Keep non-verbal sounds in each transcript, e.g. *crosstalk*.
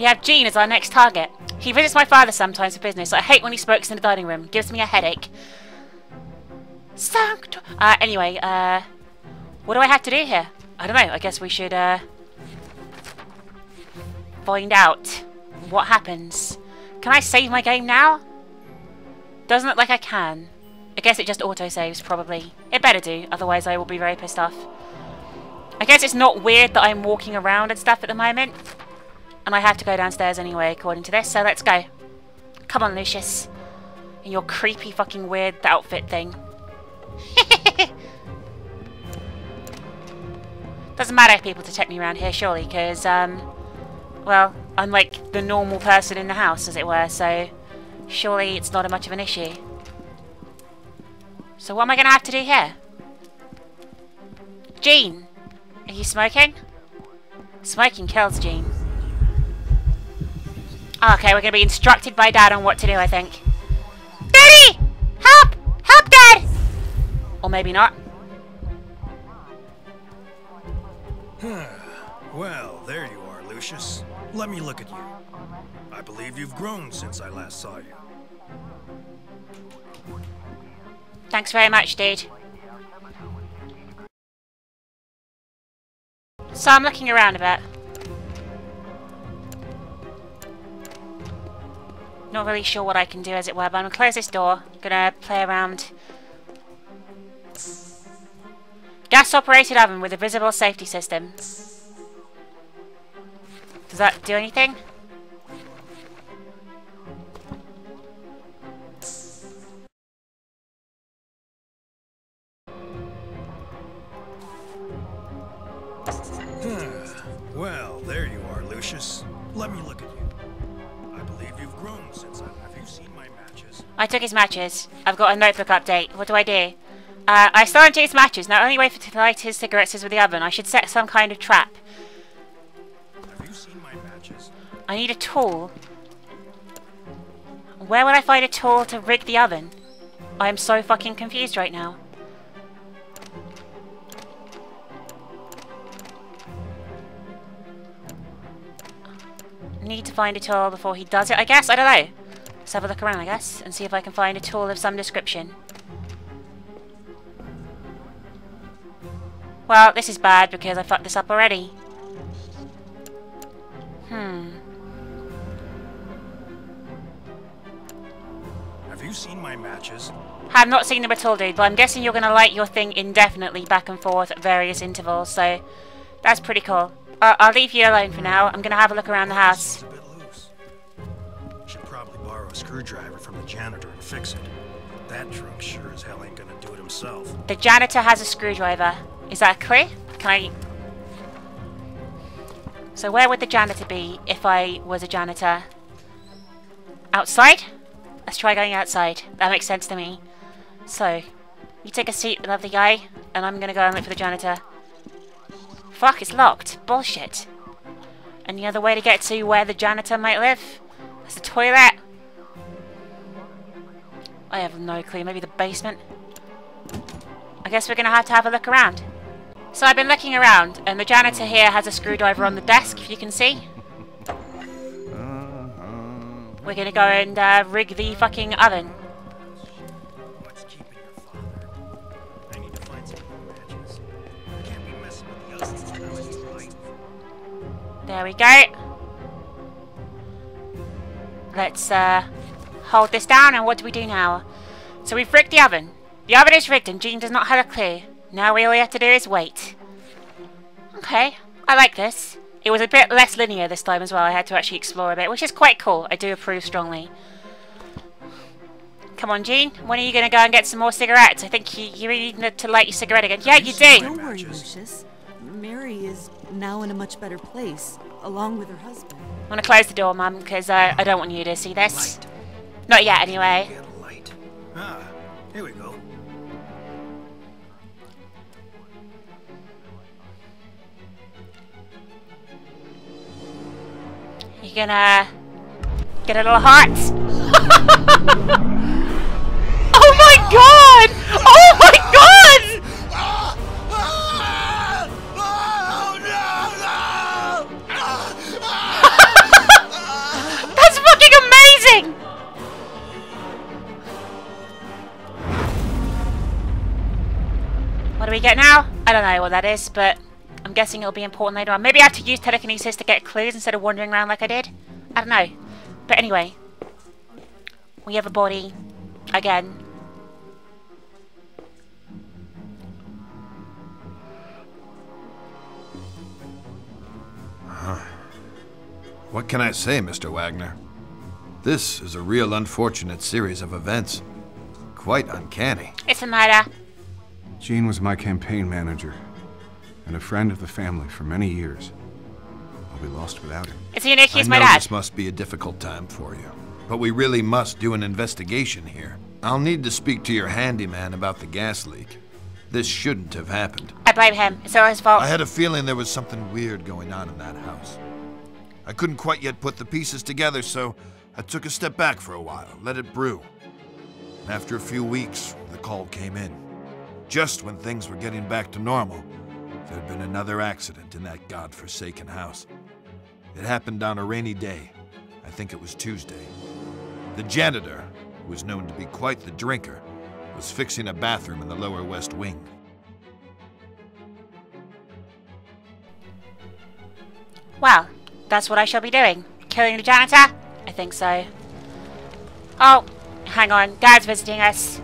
We have Gene as our next target. He visits my father sometimes for business. I hate when he smokes in the dining room. Gives me a headache. Sancto. Uh, anyway, uh, what do I have to do here? I don't know. I guess we should, uh, find out what happens. Can I save my game now? Doesn't look like I can. I guess it just auto-saves, probably. It better do, otherwise I will be very pissed off. I guess it's not weird that I'm walking around and stuff at the moment. And I have to go downstairs anyway, according to this, so let's go. Come on, Lucius. In your creepy fucking weird outfit thing. *laughs* Doesn't matter if people detect me around here, surely, because, um, well, I'm like the normal person in the house, as it were, so surely it's not a much of an issue. So what am I going to have to do here? Gene, are you smoking? Smoking kills Gene. Oh, okay, we're going to be instructed by Dad on what to do, I think. Daddy! Help! Help, Dad! Or maybe not. *sighs* well, there you are, Lucius. Let me look at you. I believe you've grown since I last saw you. Thanks very much, dude. So I'm looking around a bit. Not really sure what I can do as it were, but I'm gonna close this door. Gonna play around. Gas operated oven with a visible safety system. Does that do anything? Matches? I've got a notebook update. What do I do? Uh, I still his matches. Not only way for to light his cigarettes is with the oven. I should set some kind of trap. Have you seen my matches? I need a tool. Where would I find a tool to rig the oven? I am so fucking confused right now. Need to find a tool before he does it, I guess? I don't know. Let's have a look around, I guess, and see if I can find a tool of some description. Well, this is bad because I fucked this up already. Hmm. Have you seen my matches? I've not seen them at all, dude, but I'm guessing you're going to light your thing indefinitely back and forth at various intervals, so that's pretty cool. Uh, I'll leave you alone for now. I'm going to have a look around the house. Borrow a screwdriver from the janitor and fix it. That drunk sure as hell ain't gonna do it himself. The janitor has a screwdriver. Is that clear? Can I... So where would the janitor be if I was a janitor? Outside? Let's try going outside. That makes sense to me. So, you take a seat, lovely guy, and I'm gonna go and look for the janitor. Fuck, it's locked. Bullshit. Any other way to get to where the janitor might live? There's the toilet. I have no clue. Maybe the basement? I guess we're gonna have to have a look around. So I've been looking around, and the janitor here has a screwdriver on the desk, if you can see. We're gonna go and uh, rig the fucking oven. What's keeping your father? I need to find some more matches. Can't be messing with the others now, is he right? There we go. Let's uh, hold this down, and what do we do now? So we've rigged the oven. The oven is rigged, and Gene does not have a clue. Now all we have to do is wait. Okay, I like this. It was a bit less linear this time as well. I had to actually explore a bit, which is quite cool. I do approve strongly. Come on, Gene. When are you going to go and get some more cigarettes? I think you, you really need to light your cigarette again. Yeah, you do. Don't worry, Lucius. Mary is now in a much better place, along with her husband. I'm going to close the door, Mum, because uh, I don't want you to see this. Light. Not yet, anyway. Get a light. Ah, here we go. You gonna get a little hot? *laughs* I don't know what that is, but I'm guessing it'll be important later on. Maybe I have to use telekinesis to get clues instead of wandering around like I did. I don't know. But anyway, we have a body again. What can I say, Mr. Wagner? This is a real unfortunate series of events. Quite uncanny. It's a murder. Gene was my campaign manager and a friend of the family for many years. I'll be lost without him. It's unique. I He's know dad. this must be a difficult time for you, but we really must do an investigation here. I'll need to speak to your handyman about the gas leak. This shouldn't have happened. I blame him. It's all his fault. I had a feeling there was something weird going on in that house. I couldn't quite yet put the pieces together, so I took a step back for a while, let it brew. After a few weeks, the call came in. Just when things were getting back to normal, there had been another accident in that god-forsaken house. It happened on a rainy day. I think it was Tuesday. The janitor, who was known to be quite the drinker, was fixing a bathroom in the lower west wing. Well, that's what I shall be doing. Killing the janitor? I think so. Oh, hang on. Dad's visiting us.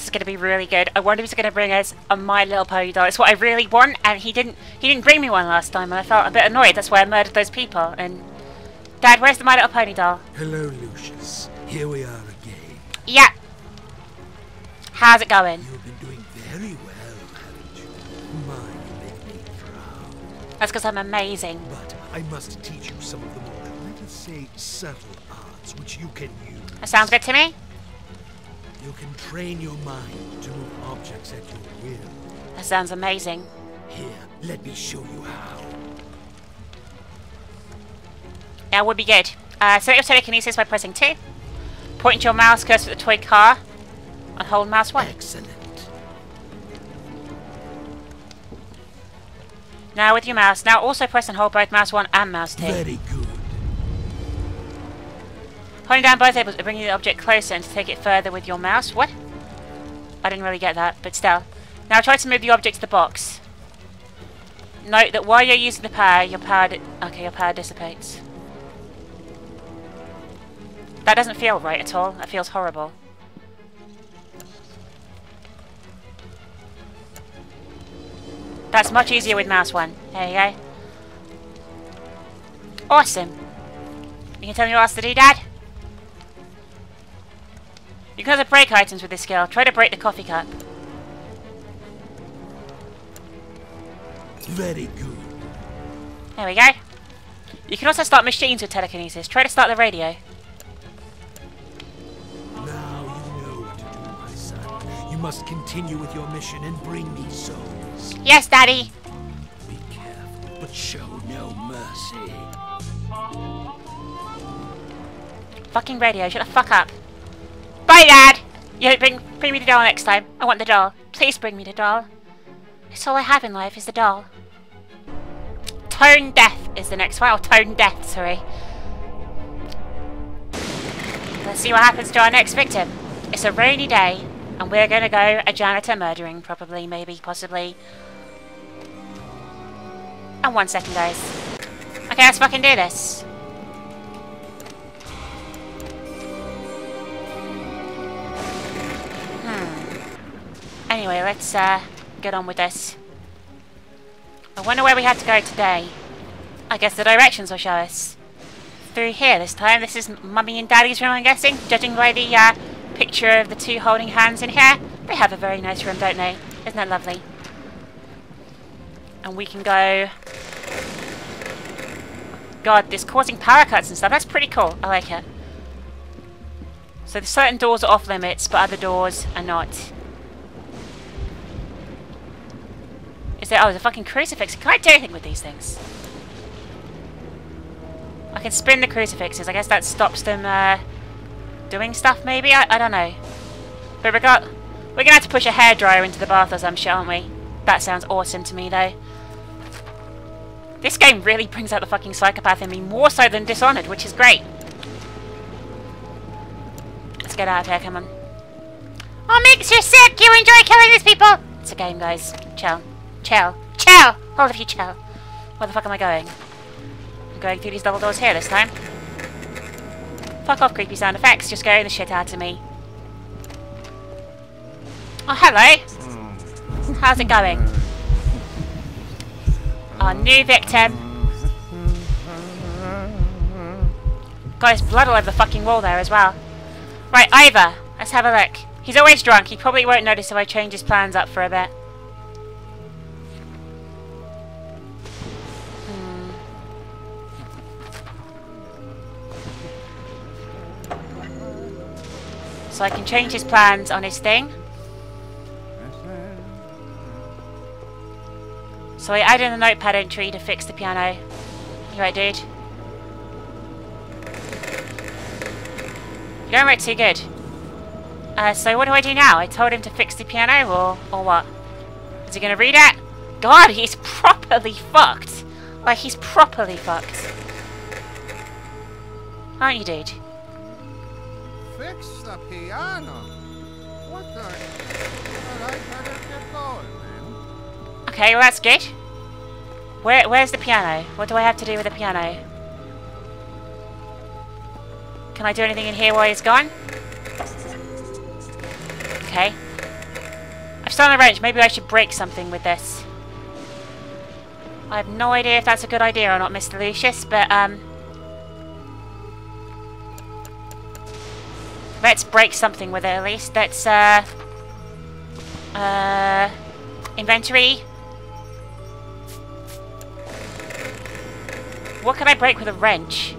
This is going to be really good. I wonder if he's going to bring us a My Little Pony doll. It's what I really want, and he didn't. He didn't bring me one last time, and I felt a bit annoyed. That's why I murdered those people. And Dad, where's the My Little Pony doll? Hello, Lucius. Here we are again. Yeah. How's it going? You've been doing very well, haven't you? My, you make me proud. That's because I'm amazing. But I must teach you some of the more, let us say, subtle arts which you can use. That sounds good to me. You can train your mind to move objects at your will. That sounds amazing. Here, let me show you how. That would be good. Uh, select your telekinesis by pressing 2. Point your mouse cursor at the toy car. And hold mouse 1. Excellent. Now with your mouse. Now also press and hold both mouse 1 and mouse 2. Very good. Holding down both able to bring the object closer and to take it further with your mouse. What? I didn't really get that, but still. Now try to move the object to the box. Note that while you're using the power, your power... Okay, your power dissipates. That doesn't feel right at all. That feels horrible. That's much easier with mouse one. There you go. Awesome. You can tell me what else to do, Dad? You can break items with this skill. Try to break the coffee cup. Very good. There we go. You can also start machines with telekinesis. Try to start the radio. Now you know what to do, my son. You must continue with your mission and bring me souls. Yes, Daddy! Be careful, but show no mercy. Fucking radio, shut the fuck up. Bye, Dad! You bring, bring me the doll next time. I want the doll. Please bring me the doll. It's all I have in life is the doll. Tone Death is the next one. Oh, Tone Death, sorry. Let's see what happens to our next victim. It's a rainy day, and we're gonna go a janitor murdering, probably, maybe, possibly. And one second, guys. Okay, let's fucking do this. Anyway, let's uh, get on with this. I wonder where we had to go today. I guess the directions will show us. Through here this time. This is Mummy and Daddy's room, I'm guessing. Judging by the uh, picture of the two holding hands in here. They have a very nice room, don't they? Isn't that lovely? And we can go... God, this causing power cuts and stuff. That's pretty cool. I like it. So certain doors are off limits, but other doors are not. Oh, there's a fucking crucifix. Can I do anything with these things? I can spin the crucifixes. I guess that stops them uh, doing stuff, maybe? I, I don't know. But regard... We're gonna have to push a hairdryer into the bath or some shit, aren't we? That sounds awesome to me, though. This game really brings out the fucking psychopath in me, more so than Dishonored, which is great. Let's get out of here, come on. Oh, makes you sick! You enjoy killing these people! It's a game, guys. Chill. Chill. Chill! All of you chill. Where the fuck am I going? I'm going through these double doors here this time. Fuck off, creepy sound effects. Just scaring the shit out of me. Oh, hello. How's it going? Our new victim. Got his blood all over the fucking wall there as well. Right, Ivor. Let's have a look. He's always drunk. He probably won't notice if I change his plans up for a bit. So I can change his plans on his thing. So I add in a notepad entry to fix the piano. You right, dude? You're going right too good. Uh, so what do I do now? I told him to fix the piano, or, or what? Is he gonna read it? God, he's properly fucked! Like, he's properly fucked. Aren't you, dude? Fix the piano? What the... Better get going. Okay, well that's good. Where, where's the piano? What do I have to do with the piano? Can I do anything in here while he's gone? Okay. I've stolen a wrench. Maybe I should break something with this. I have no idea if that's a good idea or not, Mr. Lucius, but, um... Let's break something with it, at least. Let's, uh... Uh... Inventory. What can I break with a wrench?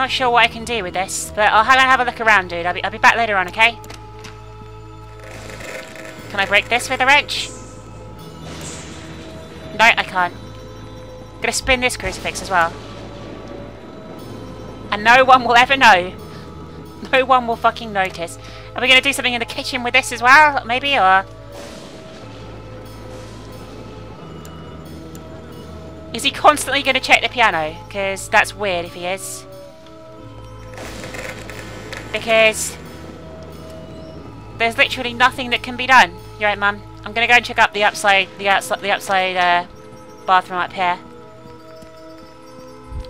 Not sure what I can do with this, but I'll have, have a look around, dude. I'll be, I'll be back later on, okay? Can I break this with a wrench? No, I can't. I'm gonna spin this crucifix as well. And no one will ever know. *laughs* No one will fucking notice. Are we gonna do something in the kitchen with this as well? Maybe, or... Is he constantly gonna check the piano? Because that's weird if he is because there's literally nothing that can be done. You're right, Mum. I'm gonna go and check up the upside, the outside, the outside uh, bathroom up here.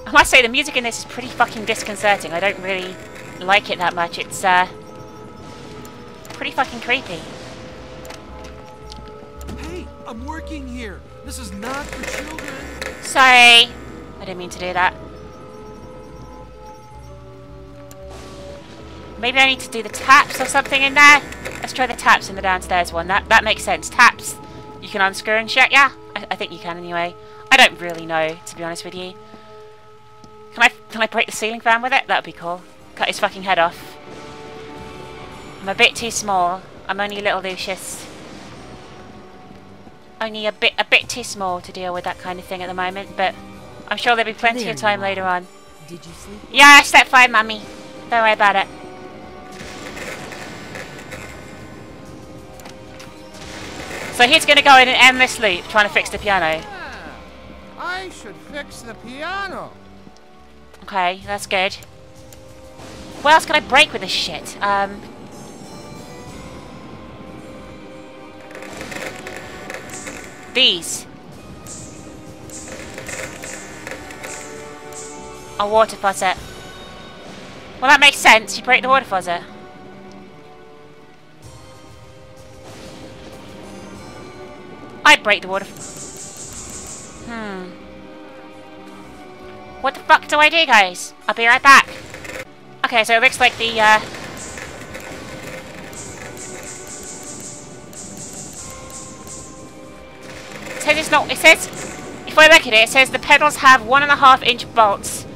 I must say the music in this is pretty fucking disconcerting. I don't really like it that much. It's uh, pretty fucking creepy. Hey, I'm working here. This is not for children. Sorry, I didn't mean to do that. Maybe I need to do the taps or something in there. Let's try the taps in the downstairs one. That that makes sense. Taps, you can unscrew and shut. Yeah, I, I think you can anyway. I don't really know, to be honest with you. Can I can I break the ceiling fan with it? That would be cool. Cut his fucking head off. I'm a bit too small. I'm only little Lucius. Only a bit a bit too small to deal with that kind of thing at the moment, but I'm sure there'll be plenty There of time later on. Did you sleep? Yeah, I slept fine, Mummy. Don't worry about it. So he's going to go in an endless loop trying to fix the piano. I should fix the piano. Okay, that's good. What else can I break with this shit? Um... These. A water faucet. Well, that makes sense. You break the water faucet. Break the water. Hmm. What the fuck do I do, guys? I'll be right back. Okay, so it looks like the, uh... It says it's not... It says... If I look at it, it says the pedals have one and a half inch bolts.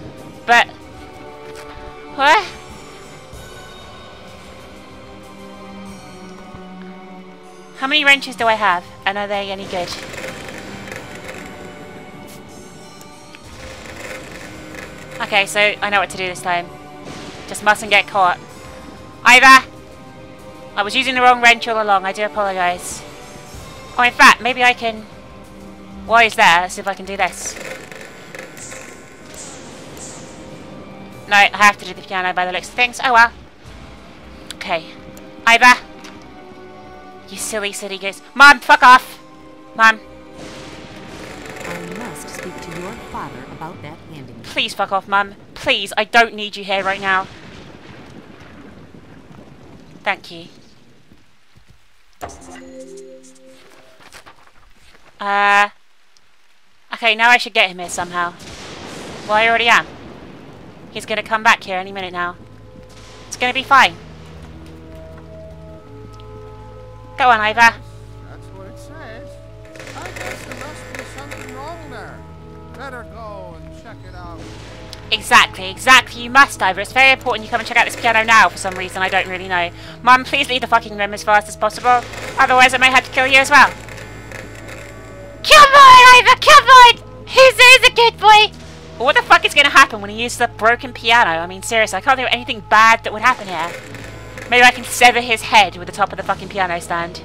But... What? How many wrenches do I have? And are they any good? Okay, so I know what to do this time. Just mustn't get caught. Ivor! I was using the wrong wrench all along. I do apologise. Oh, in fact, maybe I can... While he's there, Let's see if I can do this. No, I have to do the piano by the looks of things. Oh well. Okay. Ivor. You silly city goose. Mom, fuck off! Mom, I must speak to your father about that handyman. please fuck off, Mum. Please, I don't need you here right now. Thank you. Uh... Okay, now I should get him here somehow. Well, I already am. He's gonna come back here any minute now. It's gonna be fine. Go on, Ivor. That's what it says. I guess there must be something wrong there. Better go and check it out. Exactly, exactly. You must, Ivor. It's very important you come and check out this piano now for some reason. I don't really know. Mum, please leave the fucking room as fast as possible. Otherwise, I may have to kill you as well. Come on, Ivor, come on! He's, he's a good boy! What the fuck is going to happen when he uses the broken piano? I mean, seriously, I can't think of anything bad that would happen here. Maybe I can sever his head with the top of the fucking piano stand.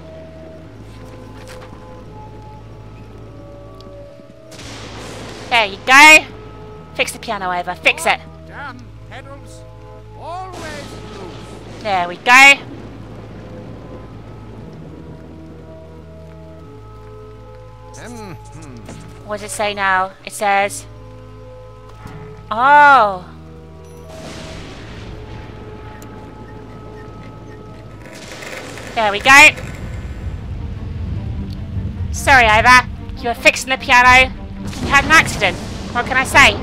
There you go. Fix the piano, Ivor. Fix it. Damn pedals. Always. There we go. Hmm. What does it say now? It says... Oh. There we go. Sorry, Ivor. You were fixing the piano. You had an accident. What can I say?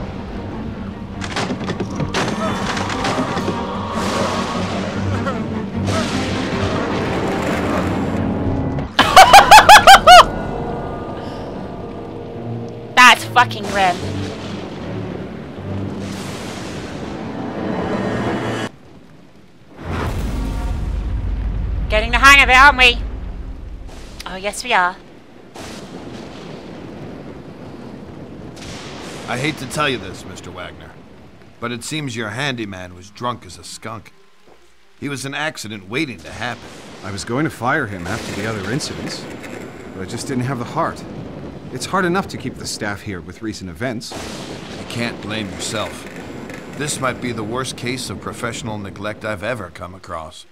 *laughs* That's fucking grim. Getting of it, aren't we? Oh, yes we are. I hate to tell you this, Mr. Wagner, but it seems your handyman was drunk as a skunk. He was an accident waiting to happen. I was going to fire him after the other incidents, but I just didn't have the heart. It's hard enough to keep the staff here with recent events. You can't blame yourself. This might be the worst case of professional neglect I've ever come across.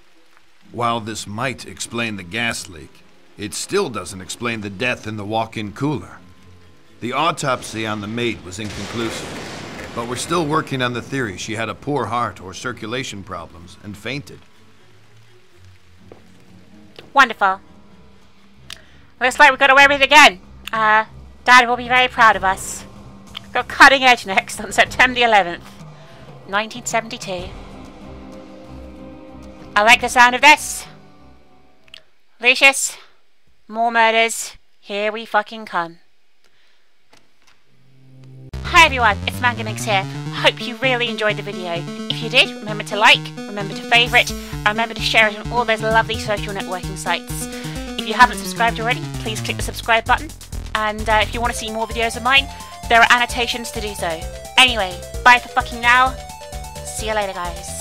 While this might explain the gas leak, it still doesn't explain the death in the walk-in cooler. The autopsy on the maid was inconclusive, but we're still working on the theory she had a poor heart or circulation problems and fainted. Wonderful. Looks like we got away with it again. Uh, Dad will be very proud of us. Got Cutting Edge next on September the 11th, 1972. I like the sound of this. Lucius, more murders. Here we fucking come. Hi everyone, it's Mangaminx here. Hope you really enjoyed the video. If you did, remember to like, remember to favourite, and remember to share it on all those lovely social networking sites. If you haven't subscribed already, please click the subscribe button. And uh, if you want to see more videos of mine, there are annotations to do so. Anyway, bye for fucking now. See you later, guys.